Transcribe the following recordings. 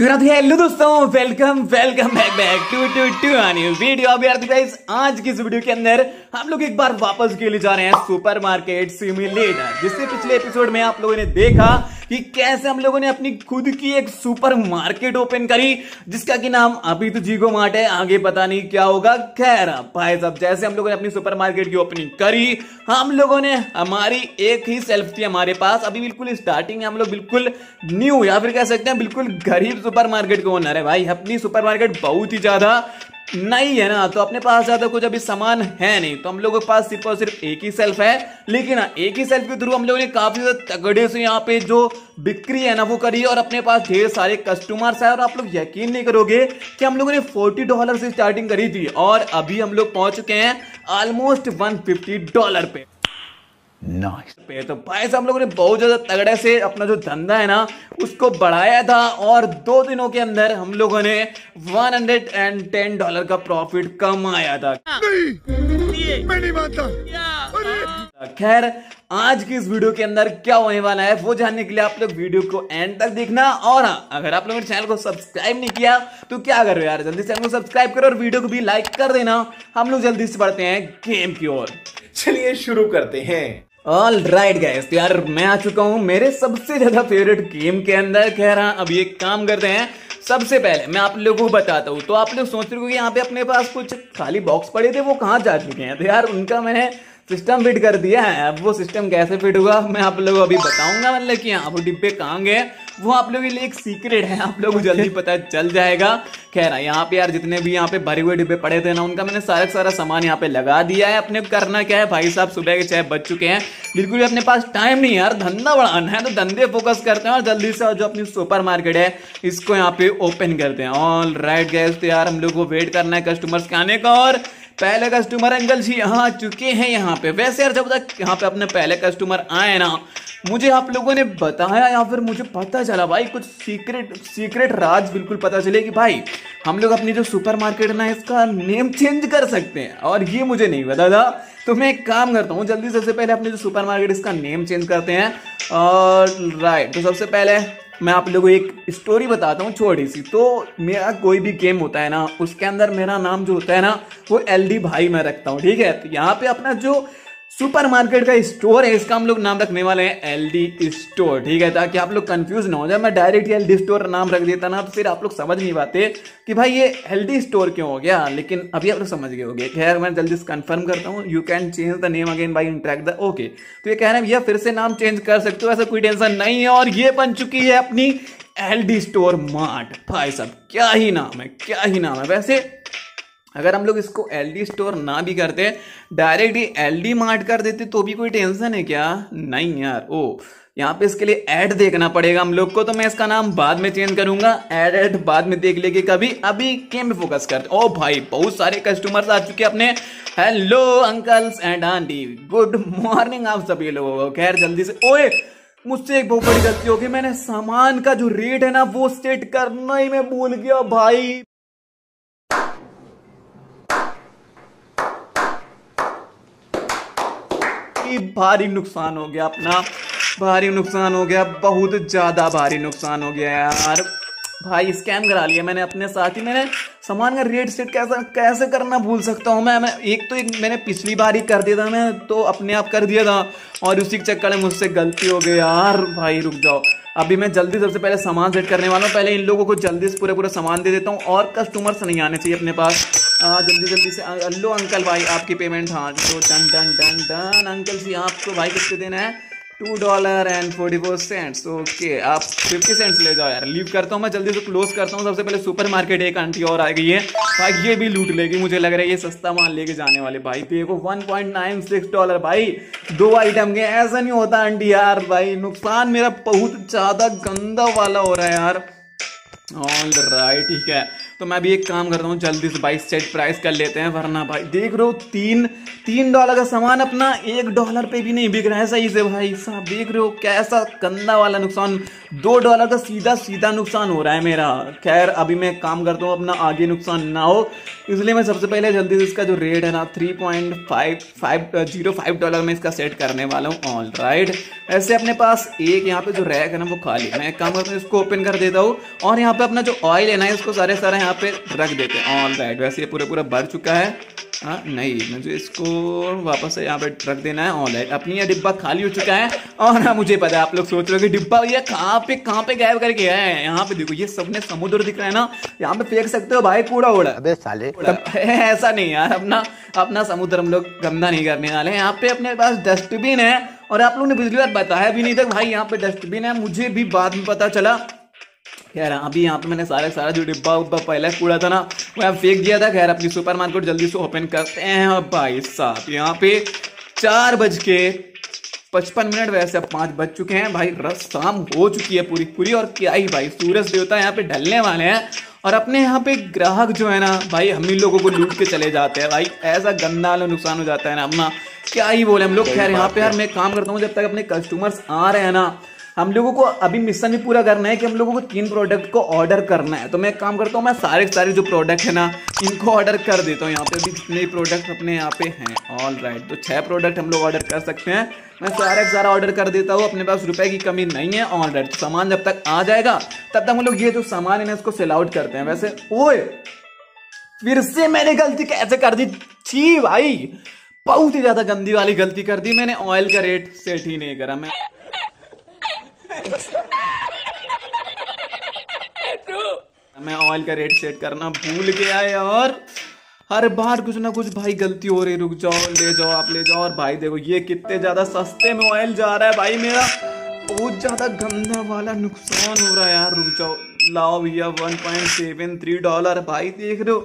Hello दोस्तों welcome welcome back back to to to new video guys आज की इस वीडियो के अंदर हम लोग एक बार वापस के लिए जा रहे हैं सुपरमार्केट सिमुलेटर जिससे पिछले एपिसोड में आप लोगों ने देखा कि कैसे हम लोगों ने अपनी खुद की एक सुपर मार्केट ओपन करी, जिसका की नाम अभी तो जीगो मार्ट है, आगे पता नहीं क्या होगा। खैर भाई साहब, जैसे हम लोगों ने अपनी सुपर मार्केट की ओपनिंग करी, हम लोगों ने हमारी एक ही सेल्फ थी हमारे पास। अभी बिल्कुल स्टार्टिंग है, हम लोग बिल्कुल न्यू या फिर कह सकते हैं बिल्कुल गरीब सुपर मार्केट को ओनर है। भाई, अपनी सुपर मार्केट बहुत ही ज़्यादा नहीं है ना तो अपने पास ज़्यादा कुछ अभी सामान है नहीं। तो हम लोगों के पास सिर्फ़ और सिर्फ़ एक ही सेल्फ है। लेकिन हाँ, एक ही सेल्फ के थ्रू हम लोगों ने काफ़ी तगड़े से यहाँ पे जो बिक्री है ना वो करी और अपने पास ढेर सारे कस्टमर्स है। और आप लोग यकीन नहीं करोगे कि हम लोगों ने फोर्टी डॉलर से स्टार्टिंग करी थी। और अभी हम लोग पहुँच चुके हैं ऑलमोस्ट वन डॉलर पे। Nice. तो भाई साहब लोगों ने बहुत ज़्यादा तगड़े से अपना जो धंधा है ना उसको बढ़ाया था और दो दिनों के अंदर हम लोगों ने 110 डॉलर का प्रॉफिट कमाया था। नहीं, मैं नहीं मानता। खैर आज की इस वीडियो के अंदर क्या होने वाला है वो जानने के लिए आप लोग वीडियो को एंड तक देखना और हाँ अगर आप लोगों ने चैनल को सब्सक्राइब नहीं किया तो क्या कर रहे हो यार? जल्दी चैनल को सब्सक्राइब करो और वीडियो को भी लाइक कर देना। हम लोग जल्दी से बढ़ते हैं गेम की ओर। चलिए शुरू करते हैं। ऑल राइट गैस यार मैं आ चुका हूँ मेरे सबसे ज़्यादा फेवरेट गेम के अंदर। कह रहा अब ये काम करते हैं। सबसे पहले मैं आप लोगों को बताता हूँ तो आप लोग सोच रहे हो कि यहाँ पे अपने पास कुछ खाली बॉक्स पड़े थे, वो कहाँ जा चुके हैं? तो यार उनका मैंने सिस्टम फिट कर दिया है। अब वो सिस्टम कैसे फिट हुआ मैं आप लोगों को अभी बताऊँगा मतलब कि यहाँ वो डिब्बे कहाँ गए वो आप लोगों के लिए एक सीक्रेट है आप लोगों को जल्दी पता चल जाएगा। खैर यहाँ पे यार जितने भी यहाँ पे भरे हुए डिब्बे पड़े थे ना उनका मैंने सारा सारा सामान यहाँ पे लगा दिया है। अपने करना क्या है भाई साहब सुबह के चाय बच चुके हैं। बिल्कुल भी अपने पास टाइम नहीं यार धंधा बढ़ाना है तो धंधे फोकस करते हैं और जल्दी से जो अपनी सुपर मार्केट है इसको यहाँ पे ओपन करते हैं। ऑल राइट गैस तो यार हम लोग को वेट करना है कस्टमर्स के आने का और पहले कस्टमर अंकल जी यहाँ आ चुके हैं यहाँ पे। वैसे यार जब तक यहाँ पे अपने पहले कस्टमर आए ना, मुझे आप लोगों ने बताया या फिर मुझे पता चला भाई, कुछ सीक्रेट सीक्रेट राज बिल्कुल पता चले कि भाई, हम लोग अपनी जो सुपर मार्केट ना, इसका नेम चेंज कर सकते हैं। और ये मुझे नहीं पता था। तो मैं एक काम करता हूँ, जल्दी सबसे पहले अपने जो सुपर मार्केट इसका नेम चेंज करते हैं। और राइट तो सबसे पहले मैं आप लोगों को एक स्टोरी बताता हूँ छोटी सी। तो मेरा कोई भी गेम होता है ना, उसके अंदर मेरा नाम जो होता है ना, वो एलडी भाई मैं रखता हूँ, ठीक है? तो यहाँ पे अपना जो सुपर मार्केट का स्टोर है, इसका हम लोग नाम रखने वाले हैं एल डी स्टोर ठीक है? ताकि आप लोग कंफ्यूज ना हो जाए। मैं डायरेक्ट एल डी स्टोर नाम रख देता ना तो फिर आप लोग समझ नहीं पाते कि भाई ये एल डी स्टोर क्यों हो गया? लेकिन अभी आप लोग समझ गए होंगे। खैर, मैं जल्दी से कंफर्म करता हूँ। You can change the name again by interact the okay तो ये कह रहे हैं, भैया, फिर से नाम चेंज कर सकते हो, ऐसा कोई टेंशन नहीं है। और ये बन चुकी है अपनी एल डी स्टोर मार्ट भाई साहब, क्या ही नाम है, क्या ही नाम है। वैसे अगर हम लोग इसको एल डी स्टोर ना भी करते डायरेक्ट ही एल डी मार्ट कर देते तो भी कोई टेंशन है क्या? नहीं यार, ओ, यहाँ पे इसके लिए ऐड देखना पड़ेगा हम लोग को तो मैं इसका नाम बाद में चेंज करूँगा। ऐड ऐड बाद में देख लेंगे कभी। अभी गेम पे फोकस करते, ओ भाई, बहुत सारे कस्टमर्स आ चुके अपने। Hello uncles and aunty good morning आप सभी लोगों को। खैर, जल्दी से, ओए, मुझसे एक बहुत बड़ी गलती होगी मैंने सामान का जो रेट है ना, वो सेट करना ही मैं भूल गया, भाई। भारी नुकसान हो गया अपना। भारी नुकसान हो गया, बहुत ज़्यादा भारी नुकसान हो गया यार। भाई स्कैम करा लिया मैंने अपने साथ ही। मैंने सामान का रेट सेट कैसा, कैसे करना भूल सकता हूँ मैं? मैं, एक तो एक मैंने पिछली बार ही कर दिया था, मैं तो अपने आप कर दिया था। और उसी के चक्कर में मुझसे गलती हो गई यार। भाई, रुक जाओ। अभी मैं जल्दी सबसे पहले सामान सेट करने वाला हूँ। पहले इन लोगों को जल्दी से पूरे पूरा सामान दे देता हूँ। और कस्टमर्स नहीं आने चाहिए अपने पास। आ, जल्दी जल्दी से अल्लो अंकल भाई आपकी पेमेंट हाँ तो done done done done uncle ji आपको भाई कितने देना है? Two dollar and forty four cents okay आप फिफ्टी सेंट्स ले जाओ यार लीव करता हूँ मैं जल्दी से क्लोज करता हूँ सबसे पहले सुपर मार्केट एक आंटी और आ गई है भाई ये भी लूट लेगी मुझे लग रहा है ये सस्ता माल लेके जाने वाले भाई देखो one point nine six dollar भाई दो आइटम के ऐसा नहीं होता आंटी यार भाई नुकसान मेरा बहुत ज़्यादा गंदा वाला हो रहा है यार। ऑल राइट ठीक है। तो मैं भी एक काम करता हूँ, जल्दी से भाई सेट प्राइस कर लेते हैं, वरना भाई, देख रहे हो, तीन तीन डॉलर का सामान अपना एक डॉलर पे भी नहीं बिक रहा है, सही से भाई साहब, देख रहे हो, कैसा गंदा वाला नुकसान, दो डॉलर का सीधा सीधा नुकसान हो रहा है मेरा। खैर, अभी मैं काम करता हूँ, अपना आगे नुकसान ना हो, इसलिए मैं सबसे पहले जल्दी से इसका जो रेट है ना three point five five zero five dollar में इसका सेट करने वाला हूँ। ऑल राइट ऐसे अपने पास एक यहाँ पे जो रैक है ना, वो खाली मैं काम करता हूँ, इसको ओपन कर देता हूँ, और यहाँ पे अपना जो ऑयल है ना, इसको सारे सारे यहाँ पे रख देते हैं। ऑल राइट वैसे ये पूरा पूरा भर चुका है। हाँ नहीं मुझे इसको वापस से यहाँ पे रख देना है। ऑल राइट अपनी ये डिब्बा खाली हो चुका है। और हाँ मुझे पता है आप लोग सोच रहे हो कि डिब्बा ये कहाँ पे कहाँ पे गायब करके है? यहाँ पे देखो ये सबने समुद्र दिख रहा है ना। यहाँ पे फेंक सकते हो भाई कूड़ा उड़ा। अबे साले। ऐसा नहीं यार अपना अपना समुद्र हम लोग गंदा नहीं करने वाले हैं। यहाँ पे अपने पास डस्टबिन है। और आप लोगों ने पिछली बार बताया भी नहीं था भाई यहाँ पे डस्टबिन है। मुझे भी बाद में पता चला। खैर अभी यहाँ पे मैंने सारे सारा जो डिब्बा उब्बा पहले कूड़ा था ना वो यहाँ फेंक दिया था। खैर अपनी सुपर मार्केट जल्दी से ओपन करते हैं। और भाई साहब यहाँ पे चार बज के पचपन मिनट वैसे अब पाँच बज चुके हैं। भाई रस शाम हो चुकी है पूरी पूरी। और क्या ही भाई सूरज देवता यहाँ पे ढलने वाले हैं। और अपने यहाँ पे ग्राहक जो है ना भाई हम ही लोगों को लूट के चले जाते हैं। भाई ऐसा गंदा नुकसान हो जाता है ना अपना। क्या ही बोले हम लोग। खैर यहाँ पे यार मैं काम करता हूँ जब तक अपने कस्टमर्स आ रहे हैं ना हम लोगों को अभी मिशन भी पूरा करना है कि हम लोगों को तीन प्रोडक्ट को ऑर्डर करना है। तो मैं काम करता हूँ, मैं सारे सारे जो प्रोडक्ट है ना, इनको ऑर्डर कर देता हूँ। यहाँ पे भी जितने प्रोडक्ट अपने यहाँ पे हैं। ऑल राइट तो छह प्रोडक्ट हम लोग ऑर्डर कर सकते हैं। मैं सारा सारा ऑर्डर कर देता हूँ, अपने पास रुपए की कमी नहीं है। ऑल राइट तो सामान जब तक आ जाएगा, तब तक हम लोग ये जो सामान है ना, इसको सेल आउट करते हैं। वैसे, ओए, फिर से मैंने गलती कैसे कर दी? छी भाई, बहुत ही ज़्यादा गंदी वाली गलती कर दी मैंने। ऑयल का रेट सेट ही नहीं करा मैं। मैं ऑयल का रेट सेट करना भूल गया यार। हर बार कुछ ना कुछ भाई गलती हो रही रुक जाओ, ले जाओ, आप ले जाओ। और भाई देखो, ये कितने ज़्यादा सस्ते में ऑयल जा रहा है भाई मेरा। बहुत ज़्यादा गंदा वाला नुकसान हो रहा है यार। रुक जाओ। लाओ भैया one point seven three dollar भाई देख रहे हो,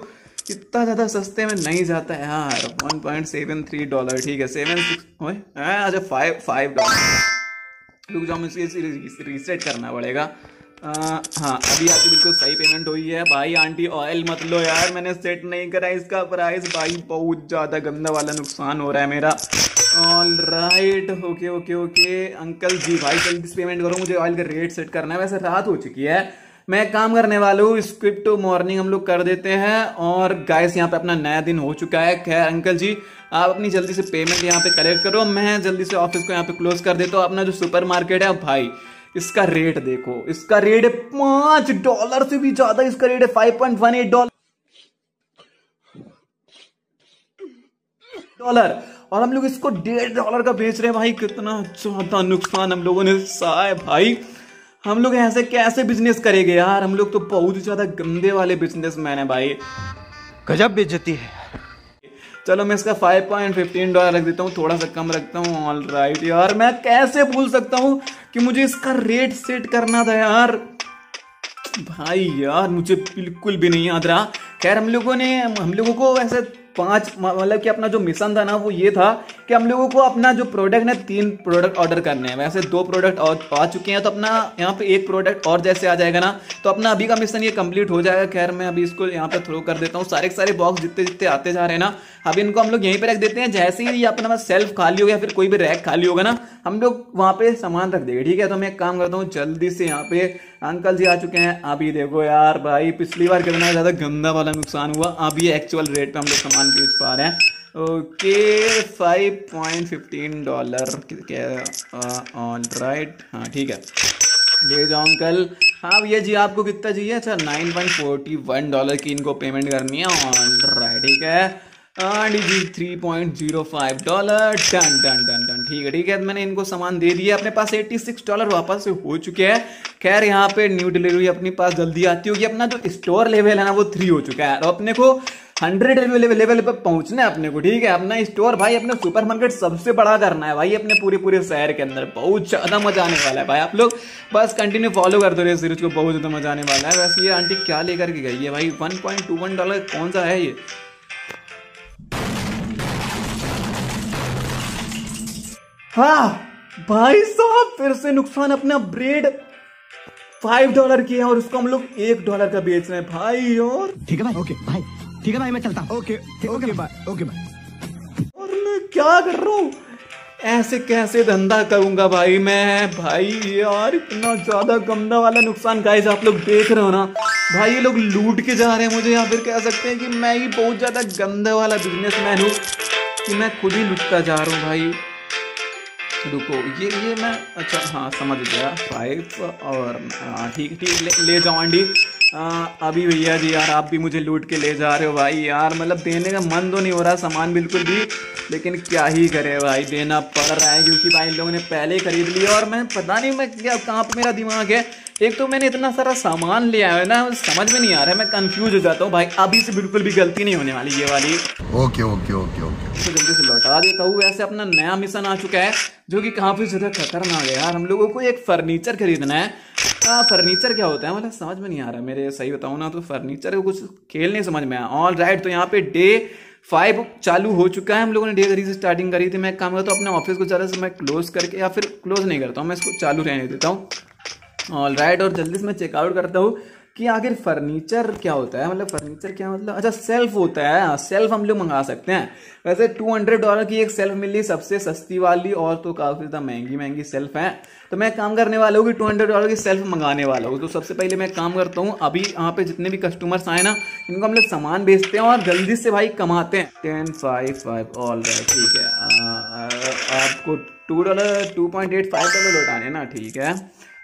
कितना ज़्यादा सस्ते में नहीं जाता है यार। One point seven three dollar ठीक है। सेवन सिक्स अच्छा फाइव फाइव डॉलर रुक जाओ मुझे इसे रीसेट करना पड़ेगा। आ, हाँ अभी आपकी बिल्कुल सही पेमेंट हुई है। भाई आंटी ऑयल मत लो यार मैंने सेट नहीं करा इसका प्राइस भाई बहुत ज़्यादा गंदा वाला नुकसान हो रहा है मेरा। All right okay okay okay uncle ji भाई जल्दी से पेमेंट करो मुझे ऑयल का रेट सेट करना है। वैसे रात हो चुकी है। मैं काम करने वाला हूँ स्क्रिप्ट मॉर्निंग हम लोग कर देते हैं। और गाइस यहाँ पे अपना नया दिन हो चुका है। खैर अंकल जी आप अपनी जल्दी से पेमेंट यहाँ पे कलेक्ट करो। मैं जल्दी से ऑफ़िस को यहाँ पे क्लोज कर देता हूँ। अपना जो सुपर मार्केट है, भाई, इसका रेट देखो। इसका रेट है पाँच डॉलर से भी ज़्यादा, इसका रेट है five point one eight dollar dollar और हम लोग इसको डेढ़ डॉलर का बेच रहे हैं, भाई। कितना ज़्यादा नुकसान हम लोगों ने सहा है, भाई। हम लोग ऐसे कैसे बिज़नेस करेंगे यार? हम लोग तो बहुत ज़्यादा गंदे वाले बिज़नेस मैन है, भाई। गजब बेचती है। चलो मैं इसका 5.15 डॉलर रख देता हूँ, थोड़ा सा कम रखता हूँ। ऑल राइट यार, मैं कैसे भूल सकता हूँ कि मुझे इसका रेट सेट करना था यार? भाई यार, मुझे बिल्कुल भी नहीं याद रहा। खैर, हम लोगों ने, हम लोगों को ऐसे पाँच मतलब कि अपना जो मिशन था ना, वो ये था कि हम लोगों को अपना जो प्रोडक्ट है, तीन प्रोडक्ट ऑर्डर करने हैं। वैसे दो प्रोडक्ट और आ चुके हैं तो अपना यहाँ पे एक प्रोडक्ट और जैसे आ जाएगा ना तो अपना अभी का मिशन ये कंप्लीट हो जाएगा। खैर, मैं अभी इसको यहाँ पे थ्रो कर देता हूँ। सारे के सारे बॉक्स जितने जितने आते जा रहे हैं ना, अभी इनको हम लोग यहीं पर रख देते हैं। जैसे ही अपना सेल्फ खाली हो गया, फिर कोई भी रैक खाली होगा ना, हम लोग वहाँ पे सामान रख देंगे, ठीक है? तो मैं एक काम करता हूँ, जल्दी से यहाँ पे अंकल जी आ चुके हैं। अभी देखो यार भाई, पिछली बार कितना ज़्यादा गंदा वाला नुकसान हुआ। अभी एक्चुअल रेट पे हम लोग सामान बेच पा रहे हैं। Okay five point fifteen dollar all right हाँ ठीक है। ले जाओ अंकल हाँ भैया जी, आपको कितना चाहिए? अच्छा nine point forty one dollar की इनको पेमेंट करनी है। ऑल राइट ठीक है। And ji three point zero five dollar done done done done ठीक है ठीक है। मैंने इनको सामान दे दिया। अपने पास एट्टी सिक्स डॉलर वापस हो चुके हैं। खैर, यहाँ पे न्यू डिलीवरी अपने पास जल्दी आती होगी। अपना जो स्टोर लेवल है ना, वो थ्री हो चुका है। और अपने को हंड्रेड लेवल लेवल पर पहुँचना है अपने को, ठीक है? अपना स्टोर भाई, अपने सुपर मार्केट सबसे बड़ा करना है, भाई, अपने पूरे पूरे शहर के अंदर। बहुत ज़्यादा मज़ा आने वाला है, भाई। आप लोग बस कंटिन्यू फॉलो कर दो रहे सीरीज़ को, बहुत ज़्यादा मज़ा आने वाला है। वैसे ये आंटी क्या लेकर के गई है, भाई? वन डॉलर कौन सा है ये? हाँ भाई साहब, फिर से नुकसान अपना ब्रेड फाइव डॉलर की है और उसको हम लोग एक डॉलर का बेच रहे हैं। भाई, और ठीक है, भाई ओके भाई ठीक है भाई मैं चलता हूँ। Okay okay bye okay bye और मैं क्या कर रहा हूँ? ऐसे कैसे धंधा करूँगा भाई मैं? भाई यार इतना ज़्यादा गंदा वाला नुकसान गाइस आप लोग देख रहे हो ना। भाई ये लोग लूट के जा रहे हैं मुझे या फिर कह सकते हैं कि मैं ही बहुत ज़्यादा गंदा वाला बिजनेसमैन हूँ कि मैं खुद ही लुटता जा रहा हूँ भाई। रुको ये ये मैं अच्छा हाँ समझ गया। फाइव और हाँ, ठीक ठीक ले, ले जाओ आंटी। अभी भैया जी यार, आप भी मुझे लूट के ले जा रहे हो भाई यार। मतलब देने का मन तो नहीं हो रहा सामान बिल्कुल भी, लेकिन क्या ही करे भाई, देना पड़ रहा है क्योंकि भाई लोगों ने पहले ही खरीद लिया और मैं पता नहीं मैं क्या कहाँ पर मेरा दिमाग है। एक तो मैंने इतना सारा सामान लिया है ना, समझ में नहीं आ रहा है, मैं कंफ्यूज हो जाता हूँ भाई। अभी से बिल्कुल भी गलती नहीं होने वाली ये वाली। Okay okay okay okay. तो जल्दी से लौटा देता हूँ। वैसे अपना नया मिशन आ चुका है जो कि काफ़ी ज़्यादा खतरनाक है यार। हम लोगों को एक फर्नीचर खरीदना है। आ, फर्नीचर क्या होता है? मतलब समझ में नहीं आ रहा मेरे सही बताऊँ ना तो फर्नीचर को कुछ खेल नहीं समझ में आया। ऑल राइट तो यहाँ पे डे फाइव चालू हो चुका है। हम लोगों ने डे थ्री से स्टार्टिंग करी थी। मैं काम करता हूँ अपने ऑफ़िस को ज़्यादा से मैं क्लोज करके या फिर क्लोज नहीं करता हूँ मैं इसको चालू रहने देता हूँ। ऑल राइट और जल्दी से मैं चेकआउट करता हूँ। कि आखिर फर्नीचर क्या होता है? मतलब फर्नीचर क्या मतलब? अच्छा सेल्फ होता है सेल्फ हम लोग मंगा सकते हैं। वैसे टू हंड्रेड डॉलर की एक सेल्फ मिली सबसे सस्ती वाली, और तो काफ़ी ज़्यादा महँगी महँगी सेल्फ है। तो मैं काम करने वाला हूँ कि टू हंड्रेड डॉलर की सेल्फ मंगाने वाला हूँ। तो सबसे पहले मैं काम करता हूँ, अभी यहाँ पे जितने भी कस्टमर्स आए ना, इनको हम लोग सामान बेचते हैं और जल्दी से भाई कमाते हैं। Ten five five all right ठीक है। आपको two dollar two point eight five dollar लौटाने ना, ठीक है।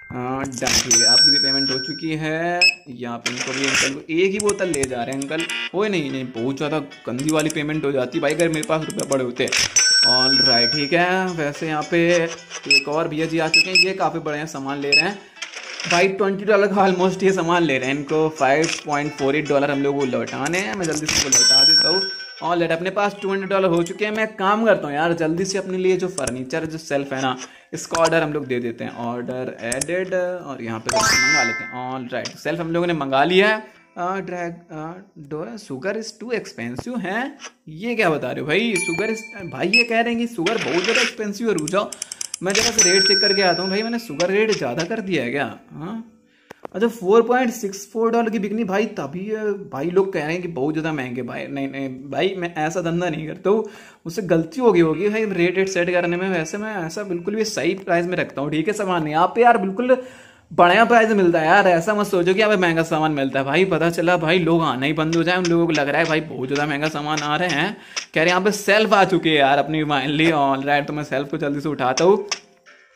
डन, ठीक है। आपकी भी पेमेंट हो चुकी है। यहाँ पे इनको भी अंकल को एक ही बोतल ले जा रहे हैं, अंकल। वो नहीं नहीं, बहुत ज़्यादा गंदी वाली पेमेंट हो जाती। भाई, अगर मेरे पास रुपये बड़े होते। ऑल राइट ठीक है। वैसे यहाँ पे एक और भैया जी आ चुके हैं। ये काफ़ी बड़े हैं सामान ले रहे हैं। भाई ट्वेंटी डॉलर का ऑलमोस्ट ये सामान ले रहे हैं इनको। Five point four eight dollar हम लोग को लौटाने हैं। मैं जल्दी से लौटा देता हूँ। ऑल राइट अपने पास टू हंड्रेड डॉलर हो चुके हैं। मैं काम करता हूँ यार, जल्दी से अपने लिए जो फर्नीचर जो सेल्फ है ना, इसका ऑर्डर हम लोग दे देते हैं। ऑर्डर एडेड और यहाँ पे मंगा लेते हैं। ऑल राइट सेल्फ हम लोगों ने मंगा लिया है। Drag sugar is too expensive है? ये क्या बता रहे हो भाई? शुगर इस भाई ये कह रहे हैं कि शुगर बहुत ज़्यादा एक्सपेंसिव है, रुक जाओ। मैं जरा से रेट चेक करके आता हूँ। भाई मैंने शुगर रेट ज़्यादा कर दिया है क्या? हाँ? अच्छा four point six four dollar की बिकनी। भाई, तभी भाई लोग कह रहे हैं कि बहुत ज़्यादा महँगे भाई नहीं नहीं, भाई, मैं ऐसा धंधा नहीं करता हूँ। उससे गलती हो गई होगी। भाई रेट रेट सेट करने में वैसे मैं ऐसा बिल्कुल भी सही प्राइस में रखता हूँ। ठीक है, सामान नहीं। आप यार बिल्कुल बढ़िया प्राइस मिलता है यार। ऐसा मत सोचो कि यहाँ महँगा सामान मिलता है। भाई, पता चला, भाई, लोग आना ही बंद हो जाए। उन लोगों को लग रहा है, भाई, बहुत ज़्यादा महँगा सामान आ रहे हैं। कह रहे हैं, यहाँ पे सेल्फ आ चुके हैं यार अपनी ली ऑल राइट तो मैं सेल्फ को जल्दी से उठाता हूँ।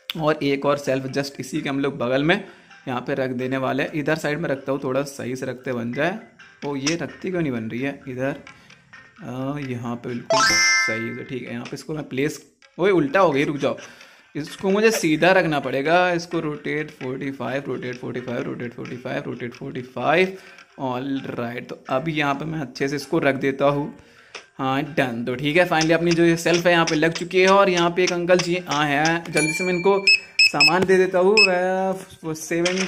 और एक और सेल्फ जस्ट इसी के हम लोग बगल में। यहाँ पे रख देने वाले इधर साइड में रखता हूँ, थोड़ा सही से रखते बन जाए। ओ, ये रखती क्यों नहीं बन रही है? इधर। यहाँ पे बिल्कुल सही से, ठीक है, यहाँ पे इसको मैं प्लेस वो उल्टा हो गई, रुक जाओ। इसको मुझे सीधा रखना पड़ेगा। इसको rotate 45 rotate 45 rotate 45 rotate 45 all right तो अभी यहाँ पे मैं अच्छे से इसको रख देता हूँ। हाँ डन तो ठीक है फाइनली अपनी जो सेल्फ है यहाँ पे लग चुकी है और यहाँ पे एक अंकल जी आए हैं। जल्दी से मैं इनको सामान दे देता हूँ, वह सेवेंटी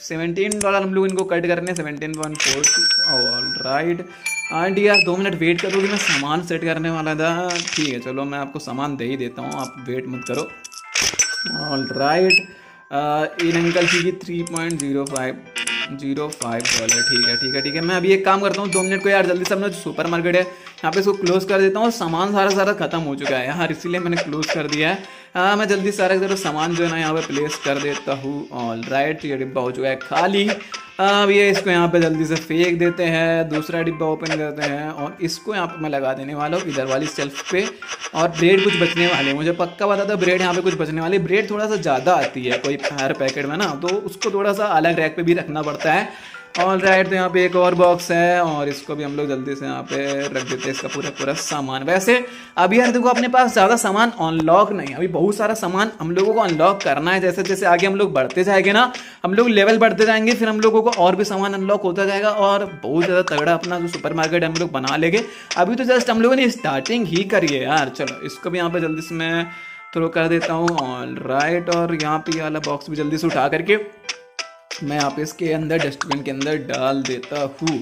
सेवेंटीन डॉलर हम लोग इनको कट करने seventeen one four all right aunty यार दो मिनट वेट करो कि मैं सामान सेट करने वाला था। ठीक है, चलो मैं आपको सामान दे ही देता हूँ, आप वेट मत करो। ऑल राइट इन अंकल जी की three point zero five zero five dollar ठीक है ठीक है ठीक है। मैं अभी एक काम करता हूँ, दो मिनट को यार, जल्दी से अपना जो सुपर मार्केट है। यहाँ पे इसको क्लोज कर देता हूँ सामान सारा सारा खत्म हो चुका है यार, इसीलिए मैंने क्लोज कर दिया है। हाँ मैं जल्दी सारा ज़रूर सामान जो है ना यहाँ पे प्लेस कर देता हूँ। ऑल राइट ये डिब्बा हो चुका है खाली। अब ये इसको यहाँ पे जल्दी से फेंक देते हैं, दूसरा डिब्बा ओपन करते हैं और इसको यहाँ पे मैं लगा देने वाला हूँ इधर वाली सेल्फ पे। और ब्रेड कुछ बचने वाले मुझे पक्का बता था ब्रेड यहाँ पे कुछ बचने वाली ब्रेड थोड़ा सा ज़्यादा आती है, कोई हर पैकेट में ना तो उसको थोड़ा सा अलग रैक पे भी रखना पड़ता है। ऑल राइट तो यहाँ पे एक और बॉक्स है और इसको भी हम लोग जल्दी से यहाँ पे रख देते हैं इसका पूरा पूरा सामान। वैसे, अभी यार देखो अपने पास ज़्यादा सामान अनलॉक नहीं अभी बहुत सारा सामान हम लोगों को अनलॉक करना है। जैसे जैसे आगे हम लोग बढ़ते जाएँगे ना, हम लोग लेवल बढ़ते जाएँगे, फिर हम लोगों को और भी सामान अनलॉक होता जाएगा और बहुत ज़्यादा तगड़ा अपना जो सुपर मार्केट हम लोग बना लेंगे। अभी तो जस्ट हम लोगों ने स्टार्टिंग ही करी है यार। चलो, इसको भी यहाँ पे जल्दी से मैं थ्रो कर देता हूँ। ऑल राइट और यहाँ पे वाला बॉक्स भी जल्दी से उठा करके मैं यहाँ पे इसके अंदर डस्टबिन के अंदर डाल देता हूँ।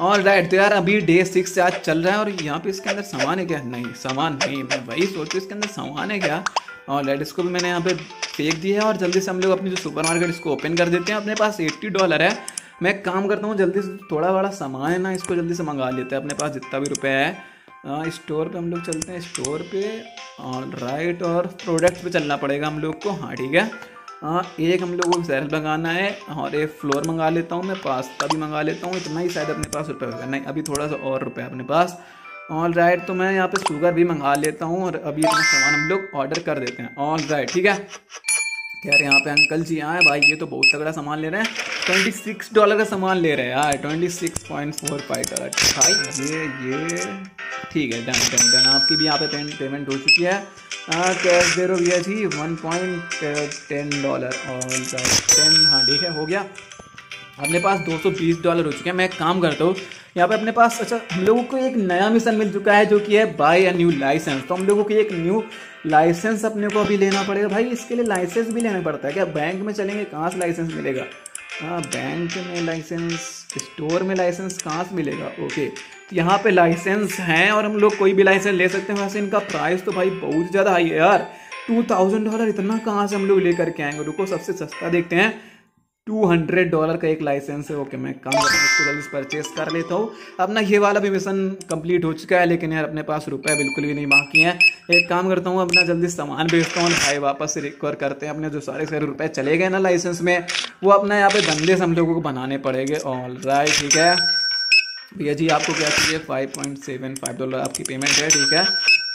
और राइट तो यार अभी डे सिक्स आज चल रहा है और यहाँ पे इसके अंदर सामान है क्या? नहीं, सामान नहीं, मैं वही सोचू इसके अंदर सामान है क्या? और राइट इसको भी मैंने यहाँ पे फेंक दिया है और जल्दी से हम लोग अपनी जो सुपर मार्केट इसको ओपन कर देते हैं। अपने पास एट्टी डॉलर है। मैं काम करता हूँ, जल्दी से थोड़ा बड़ा सामान है ना, इसको जल्दी से मंगा लेते हैं। अपने पास जितना भी रुपया है। स्टोर पे हम लोग चलते हैं स्टोर पे। और राइट और प्रोडक्ट पे चलना पड़ेगा हम लोग को। हाँ ठीक है। हाँ एक हम लोगों को सेल्फ मंगाना है और एक फ्लोर मंगा लेता हूँ मैं पास्ता भी मंगा लेता हूँ, इतना ही शायद अपने पास रुपये होगा। नहीं, अभी थोड़ा सा और रुपये अपने पास। ऑल राइट तो मैं यहाँ पे शुगर भी मंगा लेता हूँ और अभी अपना सामान हम लोग ऑर्डर कर देते हैं। ऑल राइट ठीक है? कह रहे यहाँ पे अंकल जी आए, भाई ये तो बहुत तगड़ा सामान ले रहे हैं। ट्वेंटी सिक्स डॉलर का सामान ले रहे हैं। यार twenty six point four five dollar भाई, ये ये, ठीक है डन डन डन आपकी भी यहाँ पे पेमेंट हो चुकी है। कैश दे रो भैया जी वन पॉइंट टेन डॉलर और टेन हाँ ठीक है, हो गया। अपने पास 220 डॉलर हो चुके हैं। मैं एक काम करता हूँ, यहाँ पे अपने पास अच्छा हम लोगों को एक नया मिशन मिल चुका है, जो कि है बाय अ न्यू लाइसेंस तो हम लोगों को एक न्यू लाइसेंस अपने को अभी लेना पड़ेगा। भाई, इसके लिए लाइसेंस भी लेना पड़ता है क्या? बैंक में चलेंगे, कहाँ से लाइसेंस मिलेगा? हाँ बैंक में लाइसेंस स्टोर में लाइसेंस कहाँ से मिलेगा? ओके तो यहाँ पे लाइसेंस हैं और हम लोग कोई भी लाइसेंस ले सकते हैं। वैसे इनका प्राइस तो भाई बहुत ज़्यादा हाई है यार। टू थाउज़ेंड डॉलर इतना कहाँ से हम लोग लेकर के आएँगे? रुको, सबसे सस्ता देखते हैं। टू हंड्रेड डॉलर का एक लाइसेंस है, ओके, मैं काम करता इसको जल्दी परचेस कर लेता हूँ। अपना ये वाला भी मिशन कंप्लीट हो चुका है, लेकिन यार अपने पास रुपए बिल्कुल भी नहीं बाकी हैं। एक काम करता हूँ, अपना जल्दी सामान भेजता हूँ भाई वापस रिकवर करते हैं। अपने जो सारे सारे रुपए चले गए ना लाइसेंस में, वो अपना यहाँ पे धंधे से हम लोगों को बनाने पड़ेंगे। ऑल राइट ठीक है? भैया जी, आपको क्या चाहिए? Five point seven five dollar आपकी पेमेंट है, ठीक है?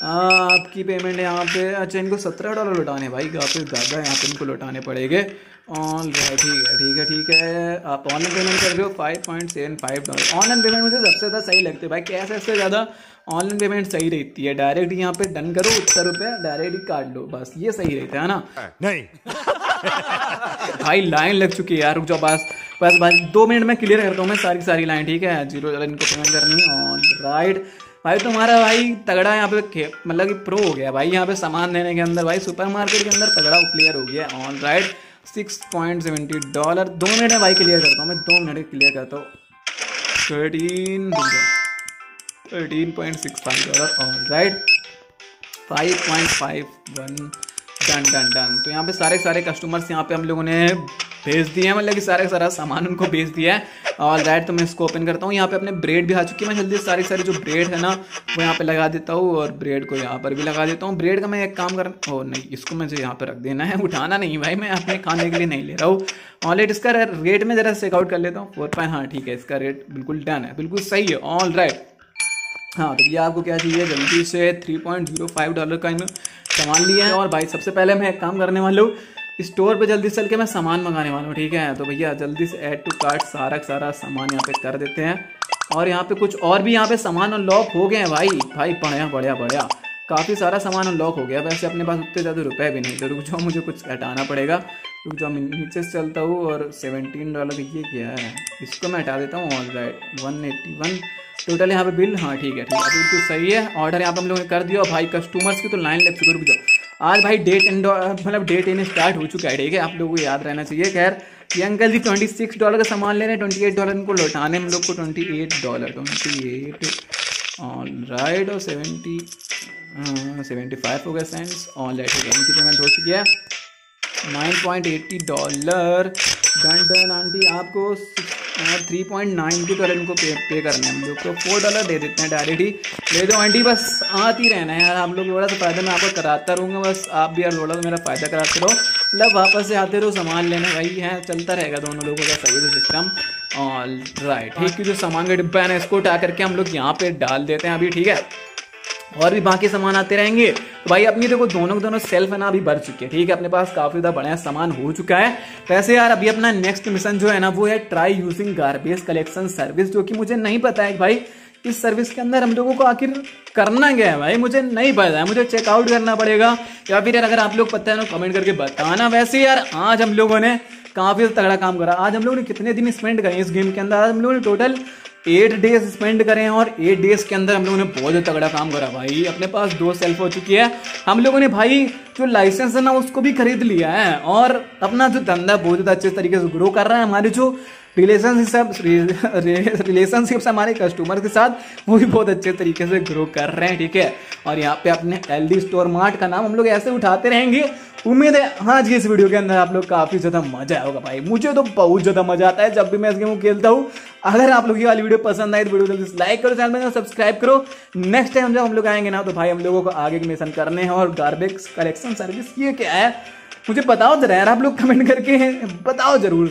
आपकी पेमेंट यहाँ पे अच्छा इनको सत्रह डॉलर लौटाने भाई, काफ़ी ज़्यादा यहाँ पे इनको लौटाने पड़ेंगे। ऑल राइट ठीक है ठीक है ठीक है। आप ऑनलाइन पेमेंट कर रहे हो five point seven five dollar online payment मुझे सबसे ज़्यादा सही लगती है। भाई कैसे सबसे ज़्यादा ऑनलाइन पेमेंट सही रहती है। डायरेक्ट यहाँ पे डन करो उत्तर रुपये डायरेक्ट ही काट लो बस ये सही रहता है ना? नहीं। भाई लाइन लग चुकी है यार रुक जाओ बस बस बस दो मिनट में क्लियर करता हूँ मैं सारी सारी लाइन ठीक है? ज़ीरो इनको पेमेंट करनी है ऑन राइट भाई तुम्हारा भाई तगड़ा यहाँ पे मतलब कि प्रो हो गया। भाई यहाँ पे सामान देने के अंदर भाई सुपर मार्केट के अंदर तगड़ा क्लियर हो गया on right six point seventy dollar. दो मिनट में भाई क्लियर करता हूँ, मैं दो मिनट क्लियर करता हूँ। Thirteen thirteen point six five dollar. All right five point five one done done done तो यहाँ पे सारे सारे कस्टमर्स यहाँ पे हम लोगों ने भेज दिए हैं मतलब कि सारे सारा सामान उनको भेज दिया है। और राइट तो मैं इसको ओपन करता हूँ। यहाँ पे अपने ब्रेड भी आ चुकी है। मैं जल्दी सारी सारी जो ब्रेड है ना, वो यहाँ पे लगा देता हूँ और ब्रेड को यहाँ पर भी लगा देता हूँ। ब्रेड का मैं एक काम कर, ओ नहीं, इसको मुझे यहाँ पर रख देना है। उठाना नहीं भाई, मैं अपने खाने के लिए नहीं ले रहा हूँ। ऑलरेडी इसका रेट में ज़रा चेकआउट कर लेता हूँ। फोर पॉइंट हाँ ठीक है, इसका रेट बिल्कुल डन है। बिल्कुल सही है। ऑल राइट हाँ तो भैया आपको क्या चाहिए? जल्दी से three point zero five dollar का सामान लिया है। और भाई, सबसे पहले मैं एक काम करने वाला हूँ। स्टोर पे जल्दी चल के मैं सामान मंगाने वाला हूँ, ठीक है? तो भैया, जल्दी से ऐड टू कार्ट सारा सारा सामान यहाँ पे कर देते हैं। और यहाँ पे कुछ और भी यहाँ पे सामान अनलॉक हो गए हैं भाई। भाई, बढ़िया बढ़िया बढ़िया। काफ़ी सारा सामान अनलॉक हो गया। वैसे अपने पास उतने ज़्यादा रुपए भी नहीं तो रुक जाओ, मुझे कुछ हटाना पड़ेगा। रुक जाओ, मैं नीचे से चलता हूँ और सेवनटीन डॉलर ये क्या है? इसको मैं हटा देता हूँ। All right one eighty one total यहाँ पे बिल हाँ ठीक है ठीक है। बिल्कुल सही है। ऑर्डर यहाँ पे हम लोगों ने कर दिया। भाई कस्टमर्स की तो लाइन लग चुकी रुक जाओ। आज भाई डेट इन मतलब डेट इन स्टार्ट हो चुका है, ठीक है? आप लोगों को याद रहना चाहिए। खैर, ये uncle ji twenty six dollar का सामान ले रहे हैं ट्वेंटी एट डॉलर इनको लौटाने हम लोग को twenty eight dollar twenty eight all right और सेवेंटी सेवेंटी फाइव हो गए सेंस ऑल राइट इनकी पेमेंट हो चुकी है। Nine point eighty dollar. Done done, aunty, आपको थ्री पॉइंट नाइन्टी डॉलर इनको पे पे करना है। हम लोग को फोर डॉलर दे देते हैं डायरेक्ट ही ले दो आंटी, बस आती रहना है यार। हम लोग थोड़ा सा फ़ायदा, मैं आपको कराता रहूँगा, बस आप भी यार थोड़ा सा मेरा फ़ायदा कराते रहो। मतलब वापस से आते रहो, सामान लेने। भाई है, चलता रहेगा दोनों लोगों का सही से सिस्टम ऑल राइट ठीक है, जो सामान का डिब्बा है ना, इसको उठा करके हम लोग यहाँ पे डाल देते हैं अभी, ठीक है? और भी बाकी सामान आते रहेंगे। तो भाई अपनी देखो, दोनों के दोनों सेल्फ है ना, अभी भर चुके हैं। ठीक है, अपने पास काफ़ी ज़्यादा बढ़िया सामान हो चुका है। वैसे यार, अभी अपना नेक्स्ट मिशन जो है ना, वो है try using garbage collection service जो कि मुझे नहीं पता है भाई, इस सर्विस के अंदर हम लोगों को आखिर करना क्या है? भाई, मुझे नहीं पता है। मुझे चेकआउट करना पड़ेगा। या फिर यार, अगर आप लोग पता है ना कमेंट करके बताना। वैसे यार, आज हम लोगों ने काफ़ी तगड़ा काम करा। आज हम लोगों ने कितने दिन स्पेंड करे इस गेम के अंदर? आज हम लोगों ने टोटल एट डेज़ स्पेंड करें और एट डेज़ के अंदर हम लोगों ने बहुत तगड़ा काम करा। भाई, अपने पास दो सेल्फ हो चुकी है। हम लोगों ने भाई, जो लाइसेंस है ना, उसको भी खरीद लिया है और अपना जो धंधा बहुत ज़्यादा अच्छे तरीके से ग्रो कर रहा है। हमारे जो रिलेशनशिप रिलेशनशिप हमारे कस्टमर के साथ, वो भी बहुत अच्छे तरीके से ग्रो कर रहे हैं, ठीक है? और यहाँ पे अपने एल स्टोर मार्ट का नाम हम लोग ऐसे उठाते रहेंगे उम्मीद है आज की इस वीडियो के अंदर आप लोग काफ़ी ज़्यादा मज़ा आया होगा भाई। मुझे तो बहुत ज़्यादा मज़ा आता है जब भी मैं इस गेम को खेलता हूँ। अगर आप लोग ये वाली वीडियो पसंद आई तो वीडियो जल्दी लाइक करो, चैनल में सब्सक्राइब करो। नेक्स्ट टाइम जब हम लोग आएँगे ना तो भाई हम लोगों को आगे के मिशन करने हैं और गार्बेज कलेक्शन सर्विस ये क्या है? मुझे बताओ, जरा यार आप लोग कमेंट करके बताओ ज़रूर।